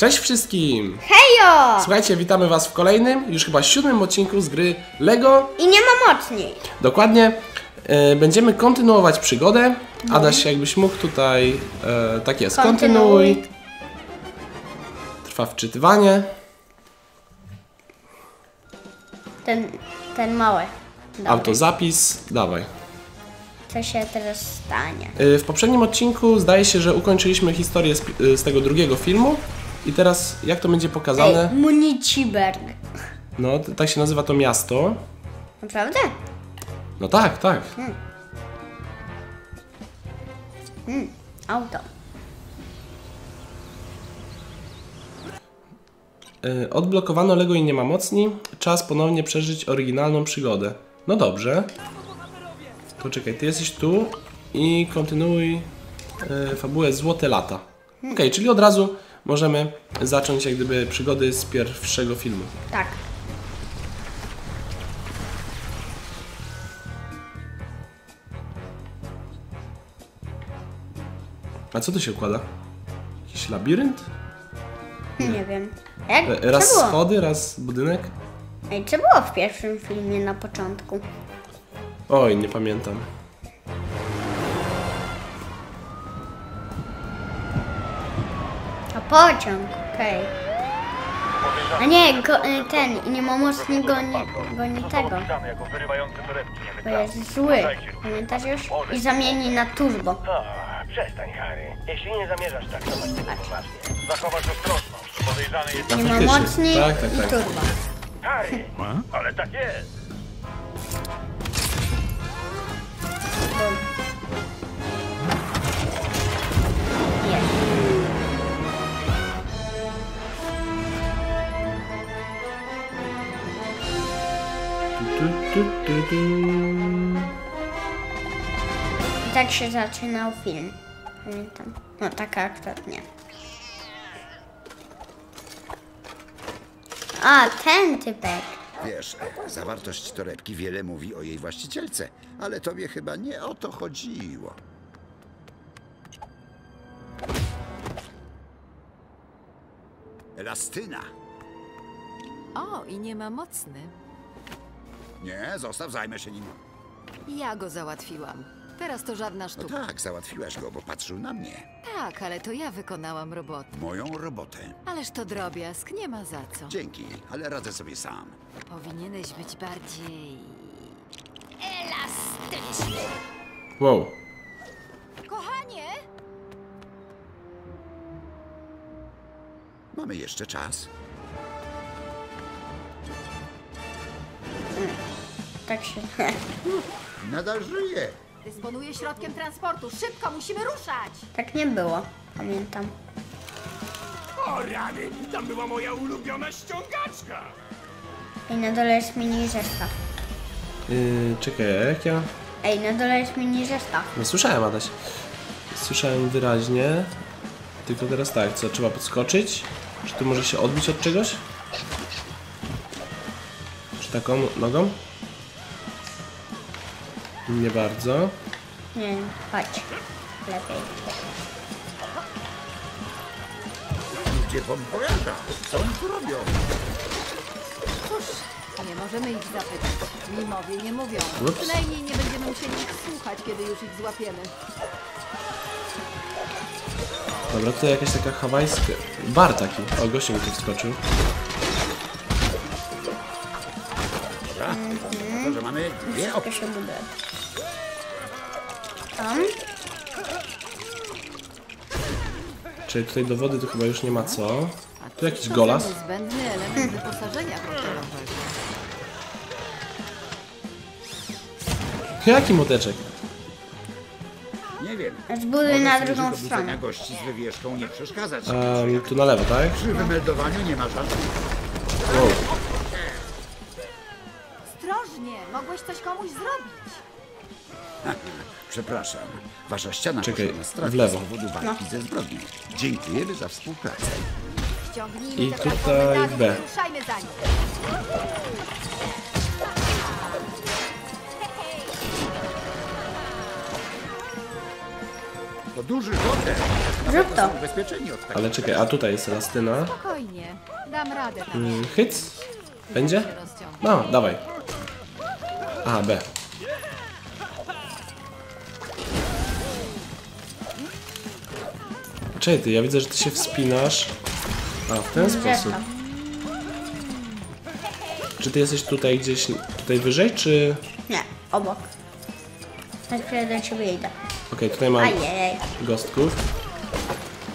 Cześć wszystkim! Hejo! Słuchajcie, witamy was w kolejnym, już chyba siódmym odcinku z gry LEGO. I nie ma mocniej. Dokładnie, e, będziemy kontynuować przygodę. Adaś, jakbyś mógł tutaj, e, tak jest, kontynuuj. Kontynuuj. Trwa wczytywanie. Ten, ten mały. Dobra. Autozapis, dawaj. Co się teraz stanie? E, W poprzednim odcinku zdaje się, że ukończyliśmy historię z, z tego drugiego filmu. I teraz, jak to będzie pokazane? Municiberg. No, tak się nazywa to miasto. Naprawdę? No tak, tak. Auto. Y, Odblokowano Lego i nie ma mocni. Czas ponownie przeżyć oryginalną przygodę. No dobrze. To czekaj, ty jesteś tu i kontynuuj y, fabułę Złote Lata. Okej, czyli od razu możemy zacząć jak gdyby przygody z pierwszego filmu. Tak. A co tu się układa? Jakiś labirynt? Nie wiem. Jak? E, Raz co było? schody, raz budynek? Ej, co było w pierwszym filmie na początku? Oj, nie pamiętam. Pociąg, okej. A nie, go, y, ten, nie ma mocniej goni, goni tego. Opisany jako wyrywający torebki Bo jest zły. Pamiętasz już? I zamieni na turbo. Przestań, Harry. Jeśli nie zamierzasz traktować tego poważnie, zachowasz ostrożność. Podejrzany jest... Nie ma mocniej Tak, tak, i tak. turbo. Harry! Ale tak jest! I tak się zaczynał film. Pamiętam. No tak aktornie. A, ten typek. Wiesz, zawartość torebki wiele mówi o jej właścicielce, ale tobie chyba nie o to chodziło. Elastyna. O, i nie ma mocny. Nie, zostaw, zajmę się nim. Ja go załatwiłam. Teraz to żadna No sztuka. tak, załatwiłaś go, bo patrzył na mnie. Tak, ale to ja wykonałam robotę. Moją robotę. Ależ to drobiazg, nie ma za co. Dzięki, ale radzę sobie sam. Powinieneś być bardziej... elastyczny. Wow. Kochanie! Mamy jeszcze czas. Tak się. Nadal żyje. Dysponuję środkiem transportu. Szybko, musimy ruszać! tak nie było. Pamiętam. O rany, tam była moja ulubiona ściągaczka! Ej, na dole jest mini zestaw. Yy, czekaj, jak ja? Ej, na dole jest mini zestaw. No słyszałem, Adaś. Słyszałem wyraźnie. Tylko teraz tak, co trzeba podskoczyć? Czy tu może się odbić od czegoś? Czy taką nogą? Nie bardzo. Nie chodź. Lepiej. Gdzie pan powiada? Co oni tu robią? Cóż, nie możemy ich zapytać. Mimowie nie mówią. Ups. Przynajmniej nie będziemy musieli ich słuchać, kiedy już ich złapiemy. Dobra, to jakaś taka hawajska... Bar taki. O, gościu mi tu wskoczył. Dobra, to, że mamy dwie opcje. Tam? Czyli tutaj do wody to chyba już nie ma co. Tu jakiś to golas. Zbędny element wyposażenia motorowego. Jaki moteczek? Nie wiem. Zbuduj na Może drugą stronę. gości z wywieszką nie przeszkadzać. Um, tu na lewo, tak? Przy wymeldowaniu nie ma żadnych. Wow. Ostrożnie! Mogłeś coś komuś zrobić. Przepraszam, wasza ściana Czekaj, poszła na stratę w lewo. z powodu walki ze zbrodnią. Dziękujemy za współpracę. Ściągnijmy I te tutaj platformy B. i ruszajmy za nim. To duży hotel. Zrób to. Ubezpieczeni od tego. Ale czekaj, a tutaj jest elastyna. Spokojnie, dam radę tam Mm, Hyc? Będzie? się. No, dawaj. A, B. Czekaj ty, ja widzę, że ty się wspinasz. A, w ten sposób. Czy ty jesteś tutaj gdzieś, tutaj wyżej, czy... Nie, obok. Tak chwilę do ciebie idę. Okej, tutaj mam Ajej. gostków.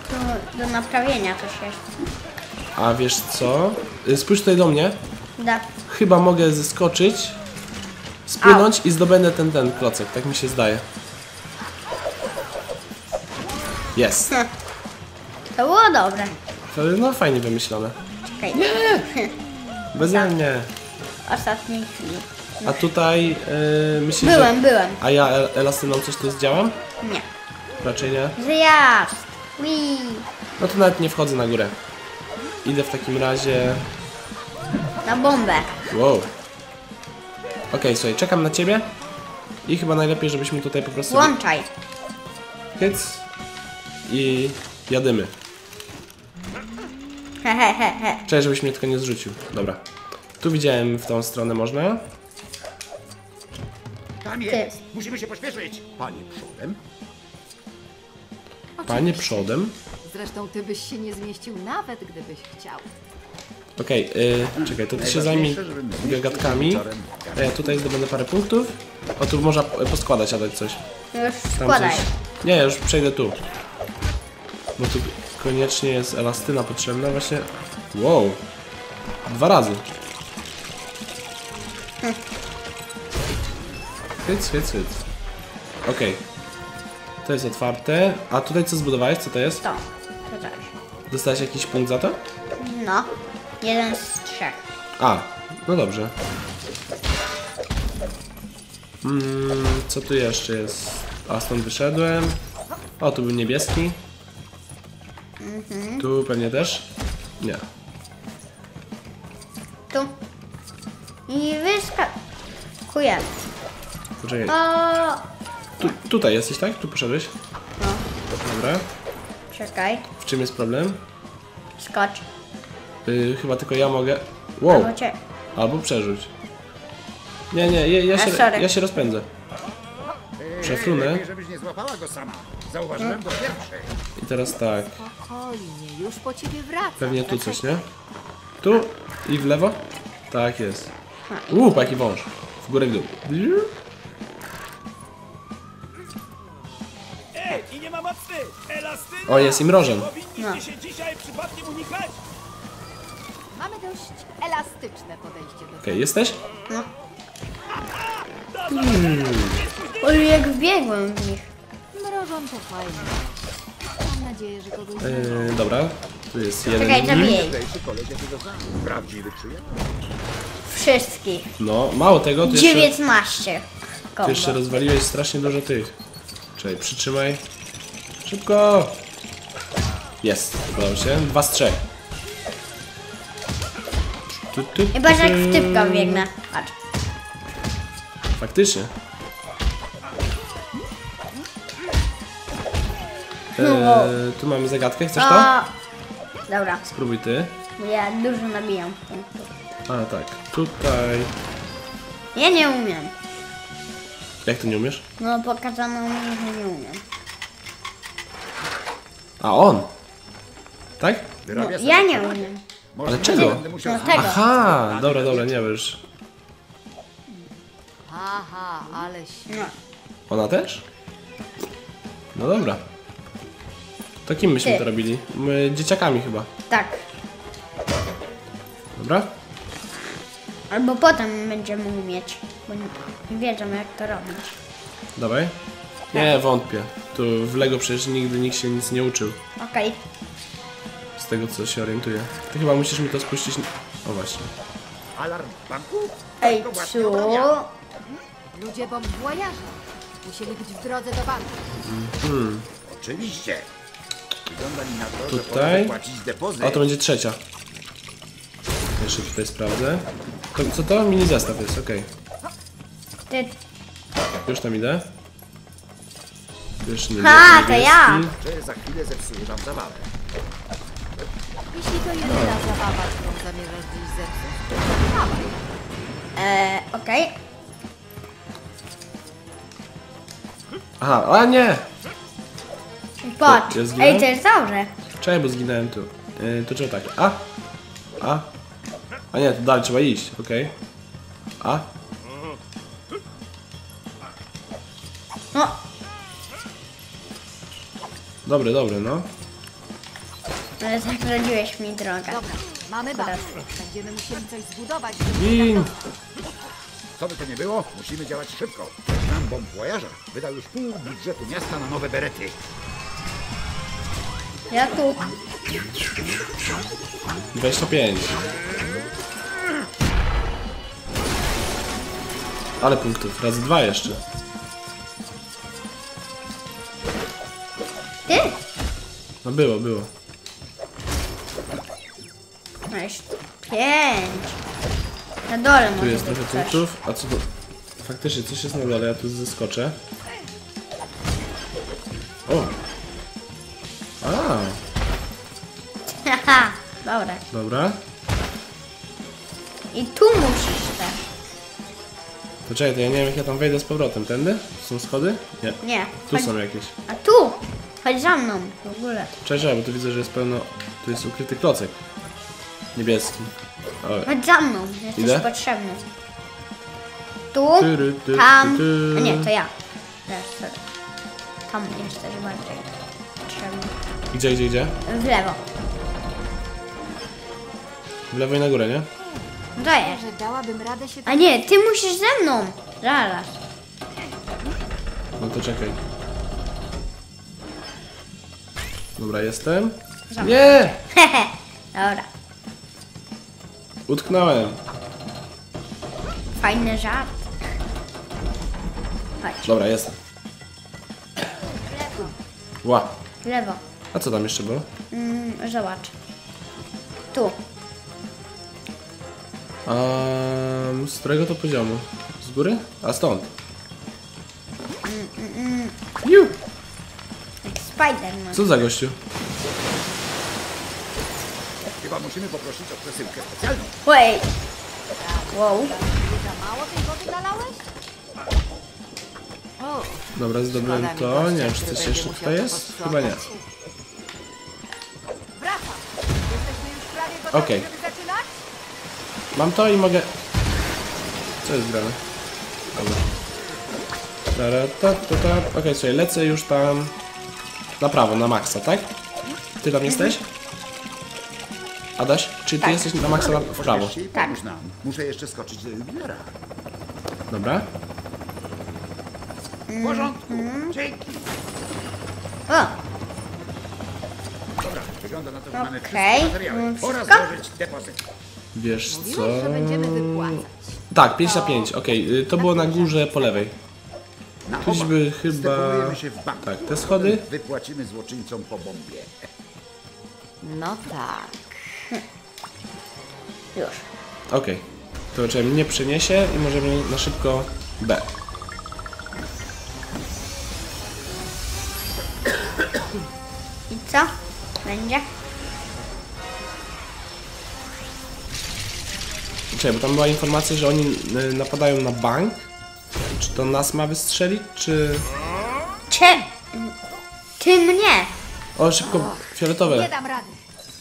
Tu do naprawienia coś jest. A wiesz co? Y, Spójrz tutaj do mnie. Da. Chyba mogę zeskoczyć, spłynąć i zdobędę ten, ten klocek, tak mi się zdaje. Jest. To było dobre. No fajnie wymyślone. Czekaj. Beze mnie. Ostatniej chwili. A tutaj yy, myślisz, Byłem, że... byłem. A ja el- elastyną coś tu zdziałam? Nie. Raczej nie. Zjazd. Wii. No to nawet nie wchodzę na górę. Idę w takim razie... Na bombę. Wow. Okej, słuchaj, czekam na ciebie. I chyba najlepiej, żebyśmy tutaj po prostu... Włączaj. Hyc. I jadymy. He, he. Cześć, żebyś mnie tylko nie zrzucił. Dobra. Tu widziałem w tą stronę można. Tam jest. Musimy się pośpieszyć. Panie przodem. Panie przodem. Zresztą ty byś się nie zmieścił nawet gdybyś chciał. Okej, y, czekaj, to ty się zajmij gagatkami. A ja tutaj zdobędę parę punktów. O, tu można poskładać, a dać coś. Już Tam składaj. coś. Nie, już przejdę tu. Bo tu koniecznie jest elastyna potrzebna właśnie. Wow. Dwa razy. Hyc, hyc, hyc. Okej. To jest otwarte. A tutaj co zbudowałeś? Co to jest? To. To coś. Dostałeś jakiś punkt za to? No. Jeden z trzech. A, no dobrze. Mm, co tu jeszcze jest? A stąd wyszedłem. O, tu był niebieski. Pewnie też? Nie. Tu. I wyskakujemy. Poczekaj. O, Tu, tutaj jesteś, tak? Tu poszedłeś? No. Dobra. czekaj. W czym jest problem? Skocz. Yy, chyba tylko ja mogę. Wow. Albo cię. Albo przerzuć. Nie, nie, ja, ja, się, sorry. ja się rozpędzę. Przefrunę. Lepiej, żebyś nie złapała go sama. Zauważyłem go pierwszy. I teraz tak. Spokojnie, już po ciebie wracam. Pewnie tu coś, nie? Tu i w lewo? Tak jest. Łup, jaki wąż. W górę, w dół. Ej, i nie ma mocny! Elastyna! O, jest i mrożen. Powinniście się dzisiaj przypadkiem unikać! Mamy dość elastyczne podejście do Okej, jesteś? Oj, jak wbiegłem w nich. Mrożą to fajnie. Mam nadzieję, że kogoś Yy, dobra. Tu jest jeden. Czekaj. Prawdziwy przyjaciel. Wszystkich. No, mało tego, ty jeszcze, 19. ty jeszcze rozwaliłeś strasznie dużo tych. Czekaj, przytrzymaj. Szybko! Jest, udało się. Dwa z trzech. Tu, tu, Chyba, że jak w typka biegnę. Patrz. Faktycznie. Eee, tu mamy zagadkę, chcesz to? O! Dobra, Spróbuj ty. bo ja dużo nabijam. A tak, tutaj. Ja nie umiem. Jak ty nie umiesz? No pokazano mi, że nie umiem. A on! Tak? No, Wyrabia ja nie umiem. Może Ale czego? Będę musiał No tego. Aha, dobra, dobra, nie wiesz. Aha, ale się... No. Ona też? No dobra. To kim myśmy Ty. to robili? My dzieciakami chyba. Tak. Dobra? Albo potem będziemy umieć. Bo nie, wiedzą jak to robić. Dawaj. Nie, wątpię. Tu w Lego przecież nigdy nikt się nic nie uczył. Okej. Z tego co się orientuję. Ty chyba musisz mi to spuścić. O właśnie. Alarm banku? Ej, co? Ludzie bombwojarze. Musieli być w drodze do banku. Oczywiście. Wygląda mi na to, Tutaj. O, to będzie trzecia. Jeszcze tutaj sprawdzę. To, co to? Mini zestaw jest, okej. Ty, Już tam idę. Wiesz, nie Ha, to ja. Że za chwilę zepsuję wam zabawę. Jeśli to jedyna zabawa, którą zamierzasz dziś zepsuć, to dawaj. Eee, okej. Aha, a nie! Patrz. Ja zginąłem? Ej, to jest dobrze. Czekaj, bo zginąłem tu. Yy, to trzeba tak. A? A? A nie, to dalej trzeba iść, okej. A? No, Dobry, dobry, no. ale zagrodziłeś mi drogę. Dobra, mamy bazę. Będziemy musieli coś zbudować, żeby Gin! Co by to nie było, musimy działać szybko. Nam bomb wydał już pół budżetu miasta na nowe berety. Ja tu. 25. Ale punktów, raz dwa jeszcze. Ty? No było, było. Masz pięć. Na dole Tu może jest być trochę coś. punktów. A co to? Faktycznie coś jest na dole, ja tu zeskoczę. O! Dobra. I tu musisz też. To czekaj, to ja nie wiem jak ja tam wejdę z powrotem. Tędy? Są schody? Nie. Nie. Tu chodź- są jakieś. A tu! Chodź za mną w ogóle. Cześć, bo tu widzę, że jest pełno... Tu jest ukryty klocek. Niebieski. O, Chodź za mną, jesteś Idę? potrzebny. Tu, Tyry, ty, tam. ty, ty. A nie, to ja. Teraz. Tam jesteś bardziej potrzebny. Gdzie, gdzie, gdzie? W lewo. W lewo i na górę, nie? No to jest. że dałabym radę się... A nie, ty musisz ze mną. Zaraz. No to czekaj. Dobra, jestem. Zamknij. Nie! Hehe. Dobra. Utknąłem. Fajny żart. Chodź, Dobra, jestem. Ła. w lewo. A co tam jeszcze było? Mm, zobacz. Tu. Um, z którego to poziomu? Z góry? A stąd. Ju! Spiderman. Co za gościu? Chyba musimy poprosić o przesyłkę specjalną. Wait. Wow. Za mało tej wody nalałeś? Dobra, zdobyłem to. Nie wiem, czy coś jeszcze tutaj jest? Chyba nie. Okej. zaczynać? Mam to i mogę... Co jest grane? Dobra. Tara, ta, ta, ta. Okej, słuchaj, lecę już tam... Na prawo, na maksa, tak? Ty tam jesteś? Adaś, czy ty jesteś na maksa na, w prawo? Nam. Muszę jeszcze skoczyć do jubilera. Dobra. W porządku. Dzięki. O, Dobra, wygląda na to, że mamy Okej, wszystkie materiały. mamy Pora wszystko? złożyć depozyt. Wiesz co? Mówiłeś, że będziemy wypłacać. Tak, 5 na 5, okej. y, To było na górze po lewej. Na Tuś oba. by chyba... Się w banku. Tak, te schody. Wypłacimy złoczyńcom po bombie. No tak. już. Okej. To czekaj, mnie przeniesie i możemy na szybko B. I co? Będzie? Czekaj, bo tam była informacja, że oni y, napadają na bank. Czy to nas ma wystrzelić, czy... Cze... Ty mnie. O, szybko, Nie fioletowe. dam rady.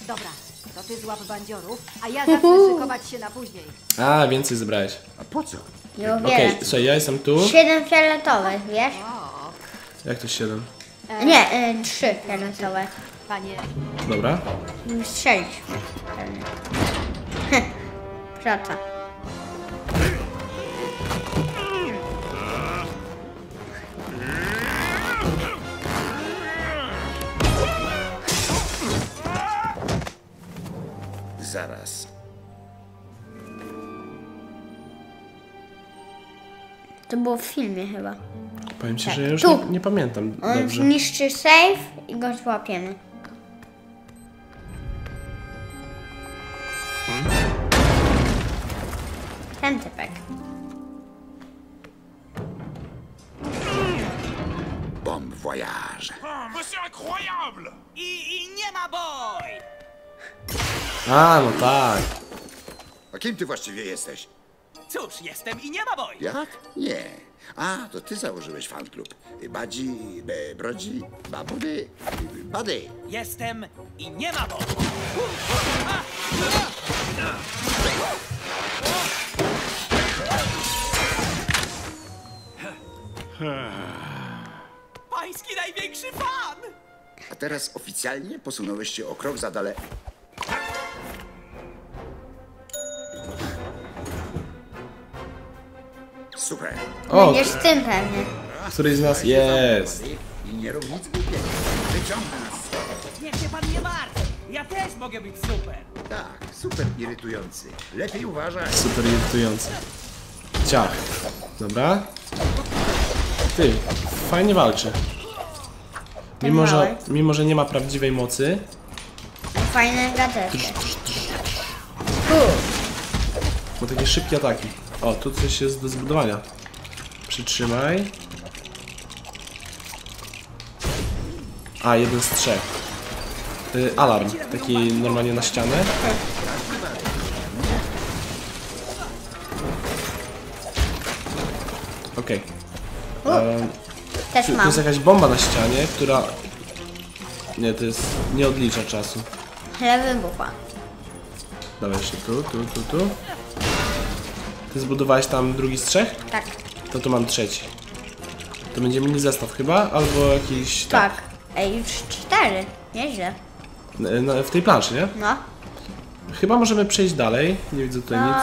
Dobra, to ty złap bandziorów, a ja zacznę szykować się na później. A, więcej zebrałeś. A po co? Nie Okej, uwierzę. słuchaj, ja jestem tu. Siedem fioletowych, wiesz? Jak to 7? Nie, y, trzy fioletowe. Panie, Dobra. Strzeliśmy. Praca. Zaraz. To było w filmie chyba. Powiem ci, Tak, że ja już tu. nie, nie pamiętam On dobrze. zniszczy safe i go złapiemy. Ten typek. Bomb wojaże. Mais c'est incroyable I, I nie ma boj! A, no tak. A kim ty właściwie jesteś? Cóż, jestem i nie ma boj! Jak? Nie. A, to ty założyłeś fan klub. Badzi, be, brodzi, babudy, bady. Jestem i nie ma boj! Pański największy fan! A teraz oficjalnie posunąłeś się o krok za daleko. Super. O, Będziesz tym pewnie. któryś z nas jest. I nie rób nic głupiego. Wyciągnę nas. Niech się pan nie martwi! Ja też mogę być super! Tak, super irytujący. Lepiej uważaj. Super irytujący. Ciach. Dobra. Ty, fajnie walczy. Mimo że, mimo, że nie ma prawdziwej mocy, Fajne gadżety. ma takie szybkie ataki. O, tu coś jest do zbudowania. Przytrzymaj. A, jeden z trzech. Y, alarm, taki normalnie na ścianę. Em, Też Tu, tu mam. jest jakaś bomba na ścianie, która... Nie, to jest... nie odlicza czasu. Ale wybuchła. Dawaj jeszcze tu, tu, tu, tu. Ty zbudowałeś tam drugi z trzech? Tak. To tu mam trzeci. To będzie mini zestaw chyba, albo jakiś... Tak. Ej, już cztery. Nieźle. N- n- w tej planszy, nie? No. Chyba możemy przejść dalej. Nie widzę tutaj nic.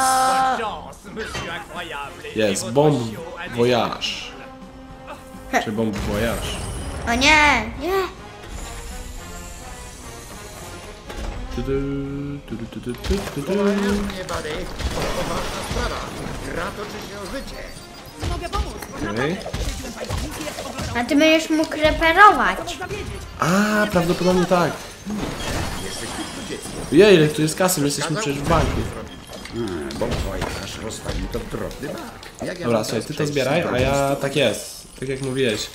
Monsieur incroyable! Jest, bomb voyage. Czy bomb voyage. O nie, nie. Tu, tu, tu, tu, tu, tu, tu, tu. Nie bady. To poważna sprawa. Gra toczy się o życie. Mogę pomóc! Okej. Śledziłem pańskie misje, oglądam A ty będziesz mógł reperować. A, prawdopodobnie tak. Jej, ile tu jest kasy, my jesteśmy przecież w banku. Hmm, bo wojaż rozwalił to drobny mak. Jak ja Dobra, mam słuchaj, ty to przejść zbieraj, a ja tak jest. Tak jak mówiłeś.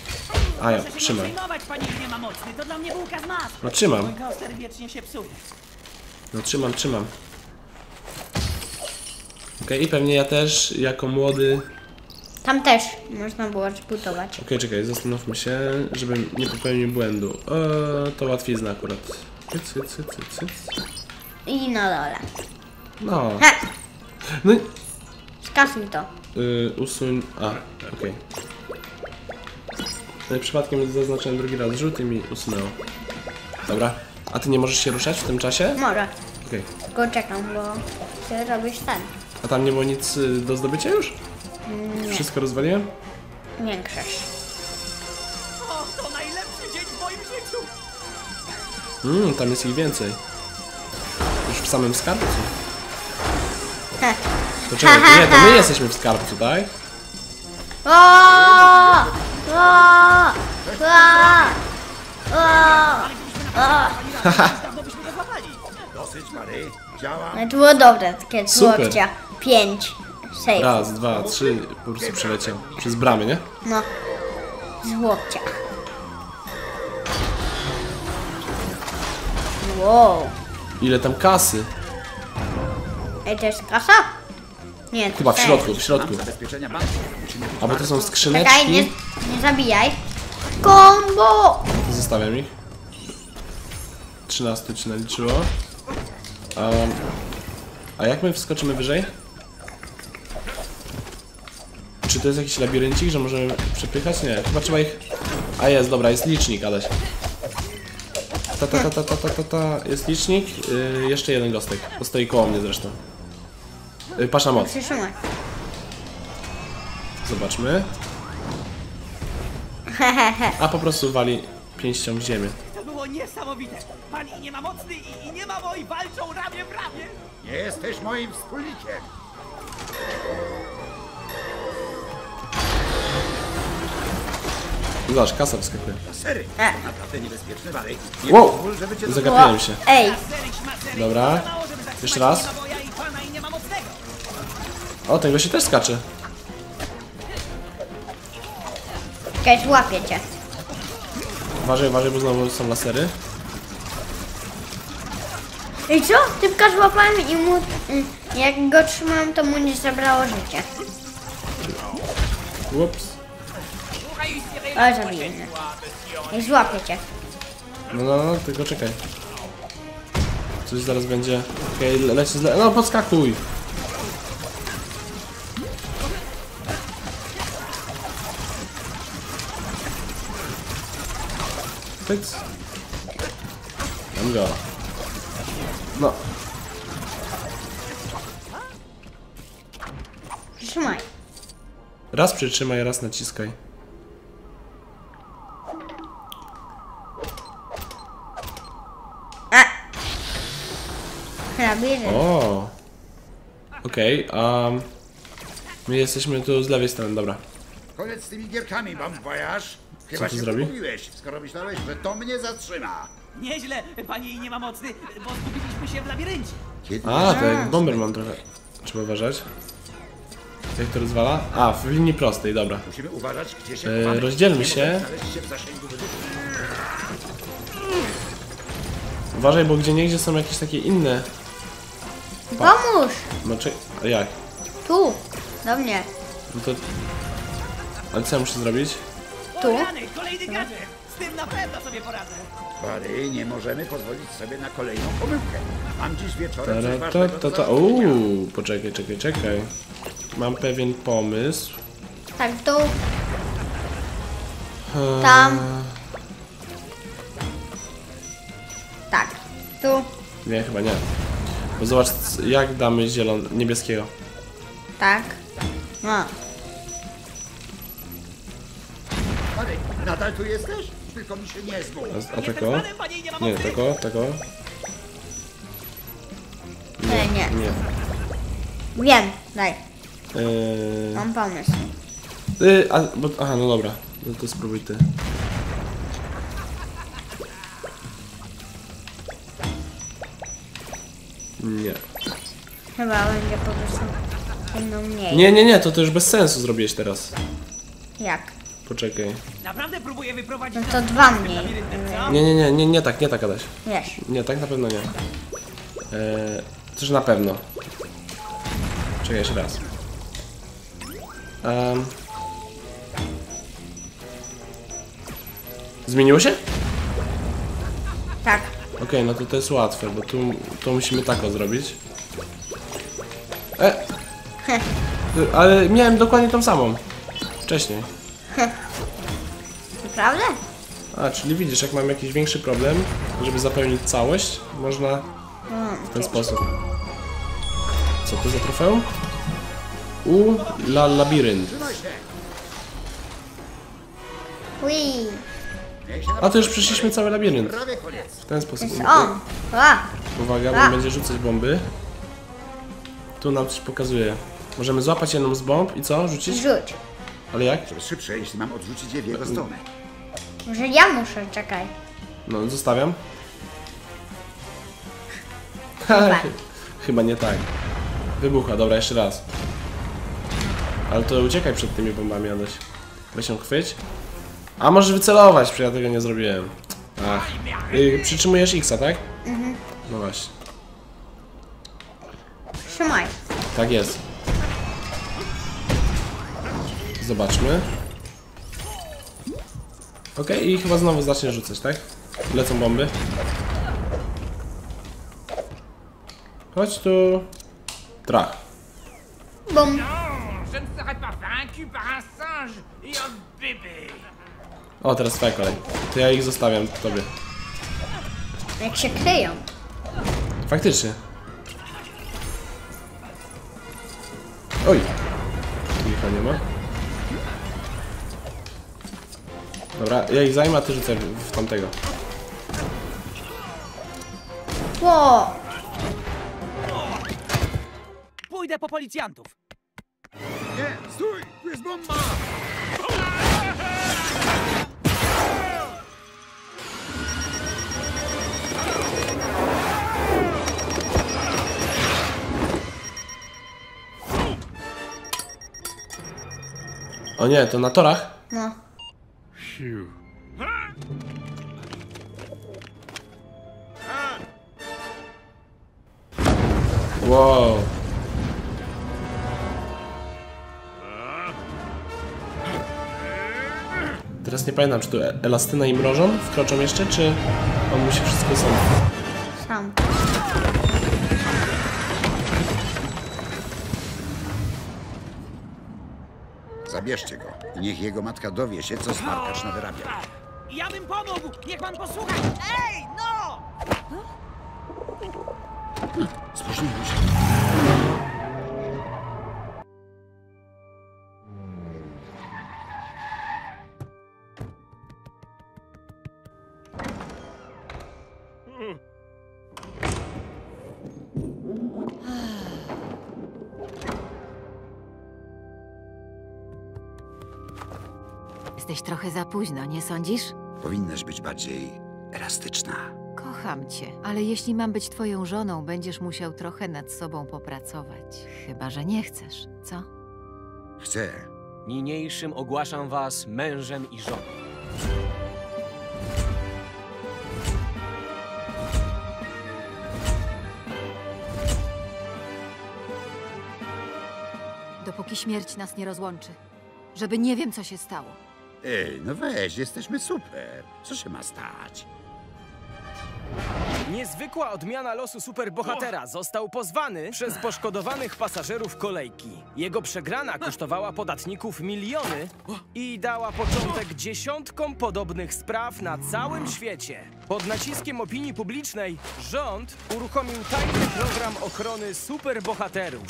A ja, trzymaj. masłem! No trzymam, Mój koster wiecznie się psuje. no trzymam, trzymam. Okej, i pewnie ja też, jako młody... Tam też można było zbudować. Okej, czekaj, zastanówmy się, żebym nie popełnił błędu. Eee, to łatwizna akurat. Cyc, cyc, cyc, cyc. I na dole. No, Ha! no i- Skasuj to. Yy, usuń. A, okej. Okay. Przypadkiem zaznaczyłem drugi raz żółtym i usunęło. Dobra. A ty nie możesz się ruszać w tym czasie? Może. Okej. Tylko czekam, bo chcę robić ten. A tam nie było nic y, do zdobycia już? Wszystko rozwaliłem? Większość. O, to najlepszy dzień w moim życiu! Mmm, tam jest ich więcej. Już w samym skarbcu. Heh. To czekaj, nie, to my jesteśmy w skarbcu, tak? O! Złapali! Dosyć, bady. Działa. No to było dobre, takie Super. złokcia. Pięć. Safe. Raz, dwa, trzy, po prostu przeleciał. Przez bramy, nie? No. Z łokcia. Wow. Ile tam kasy? Ej, to jest kasa? Nie, to Chyba w środku, w środku. A bo to są Czekaj, nie, skrzyneczki. nie zabijaj. Kombo! Zostawiam ich. 13 ci naliczyło. Um, a jak my wskoczymy wyżej? Czy to jest jakiś labiryncik, że możemy przepychać? Nie, chyba trzeba ich... A jest, dobra, jest licznik, Adaś. Ta ta ta ta ta ta ta, ta. jest licznik. Yy, jeszcze jeden gostek. To stoi koło mnie zresztą. Yy, patrz na moc. Zobaczmy. A po prostu wali pięścią w ziemię. To było niesamowite! Pani nie ma mocny i, i nie ma boi walczą ramię w ramię! Nie jesteś moim wspólnikiem. Zobacz, kasa wskakuje. Sery. E. Naprawdę niebezpieczny Wow! Zagapiłem się. Ej, Dobra. Jeszcze raz. O, tego się też skacze. czekaj, złapię cię. Uważaj, uważaj, bo znowu są lasery. I co? Typka złapałem i mu... y, Jak go trzymałem, to mu nie zabrało życie. Ups. Ale zabiję mnie. I złapię cię. No, no, no, tylko czekaj. Coś zaraz będzie. Okej, okay, leci zle... No, podskakuj! Pyc. Tam go. No, Trzymaj. raz przytrzymaj, raz naciskaj. A! Labirynt. O. Okej, a my jesteśmy tu z lewej strony, dobra. Koniec z tymi gierkami, mam voyage. Chyba tu się zrobi? pomyliłeś, skoro myślałeś, że to mnie zatrzyma. Nieźle, panie i nie ma mocny, bo zgubiliśmy się w labiryncie. Kiedy A, to jak Bomberman trochę. Trzeba uważać. Jak to rozwala? A, w linii prostej, dobra. musimy uważać, gdzie się E, rozdzielmy się. Uważaj, bo gdzie niegdzie są jakieś takie inne. Pomóż! No czy... A jak? Tu. Do mnie. No to... Ale co ja muszę zrobić? Tu. Rany, kolejny gadżet. Z tym na pewno sobie poradzę. Bary, nie możemy pozwolić sobie na kolejną pomyłkę. Mam dziś wieczorem coś Tara, ważnego to, to, do to. załatwienia. Uuu, poczekaj, czekaj, czekaj. Mam pewien pomysł. Tak, tu. Tam. Tak. Tu. Nie, chyba nie. Bo zobacz, c- jak damy zielon... niebieskiego. Tak. No. Bary, nadal tu jesteś? Tylko mi się nie zmów. A, a panie i nie tako, tako. Nie, nie. Nie. Wiem. Daj. Eee... Mam pomysł. Ty, a, bo, aha, no dobra. No to spróbuj ty. Nie. Chyba będzie po prostu mniej. Nie, nie, nie, to, to już bez sensu zrobiłeś teraz. Jak? Poczekaj. Naprawdę próbuję wyprowadzić No to dwa mniej. Nie, nie, nie, nie, nie tak, nie tak, Adaś. Wiesz. Nie, tak na pewno nie. Eee, też na pewno. Czekaj jeszcze raz. Em. Zmieniło się? Tak. Okej, no to to jest łatwe, bo tu to musimy tak o zrobić. E! Ale miałem dokładnie tą samą. Wcześniej. Naprawdę? A, czyli widzisz, jak mam jakiś większy problem, żeby zapełnić całość, można w ten sposób. Co to za trofeum? U la labirynt. Ui. A to już przeszliśmy cały labirynt. W ten sposób. A. Uwaga, bo będzie rzucać bomby. Tu nam coś pokazuje. Możemy złapać jedną z bomb i co? Rzucić? Rzuć. Ale jak? Jest szybsze, jeśli mam odrzucić je w jego stronę. Może ja muszę, czekaj. No, zostawiam. Chyba. Chyba nie tak. Wybucha, dobra, jeszcze raz. Ale to uciekaj przed tymi bombami, Adaś. Weź ją chwyć. A możesz wycelować, przecież ja tego nie zrobiłem. Ach. Y, przytrzymujesz X-a, tak? Mhm. No właśnie. Trzymaj. Tak jest. Zobaczmy. Okej, i chyba znowu zacznie rzucać, tak? Lecą bomby. Chodź tu. Trach. Bébé. O, teraz twoja kolej. To ja ich zostawiam tobie. Jak się kryją. Faktycznie. Oj. Dobra, ja ich zajmę, a ty rzucę w, tamtego. Ło. Pójdę po policjantów. Nie, stój! Tu jest bomba! O nie, to na torach? No you. Huh? Teraz nie pamiętam, czy tu e- elastyna i mrożon wkroczą jeszcze, czy on musi wszystko sam. Zabierzcie go i niech jego matka dowie się, co smarkacz nawyrabia. Ja bym pomógł! Niech pan posłucha! Ej, no! Spóźniło się. Trochę za późno, nie sądzisz? Powinnaś być bardziej elastyczna. Kocham cię, ale jeśli mam być twoją żoną, będziesz musiał trochę nad sobą popracować. Chyba, że nie chcesz, co? Chcę. Niniejszym ogłaszam was mężem i żoną. Dopóki śmierć nas nie rozłączy. Żeby nie wiem, co się stało. Ej, no weź, jesteśmy super. Co się ma stać? Niezwykła odmiana losu superbohatera został pozwany przez poszkodowanych pasażerów kolejki. Jego przegrana kosztowała podatników miliony i dała początek dziesiątkom podobnych spraw na całym świecie. Pod naciskiem opinii publicznej rząd uruchomił tajny program ochrony superbohaterów.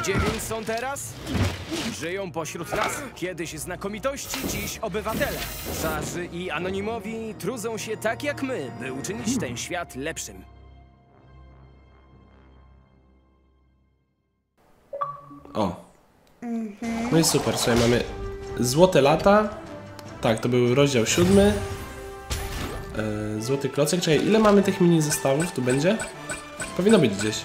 Gdzie więc są teraz? Żyją pośród nas. Kiedyś znakomitości, dziś obywatele. Szarzy i anonimowi trudzą się tak jak my, by uczynić ten świat lepszym. O. No i super, słuchaj, mamy Złote Lata. Tak, to był rozdział siódmy. E, Złoty klocek. Czekaj, ile mamy tych mini zestawów? Tu będzie? Powinno być gdzieś.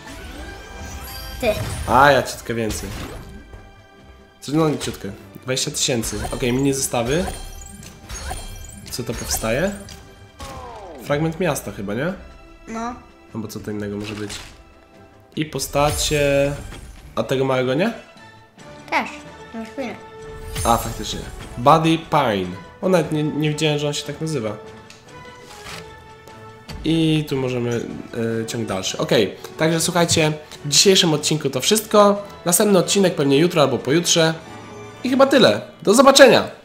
Ty. A, ja ciutkę więcej. No nie ciutkę. 20 tysięcy. Okej, mini zestawy. Co to powstaje? Fragment miasta chyba, nie? No. No bo co to innego może być? I postacie... A tego małego nie? Też. Już chwilę. A, faktycznie. Buddy Pine. O, nawet nie, nie wiedziałem, że on się tak nazywa. I tu możemy y, ciąg dalszy. Ok, także słuchajcie, w dzisiejszym odcinku to wszystko. Następny odcinek pewnie jutro albo pojutrze. I chyba tyle. Do zobaczenia!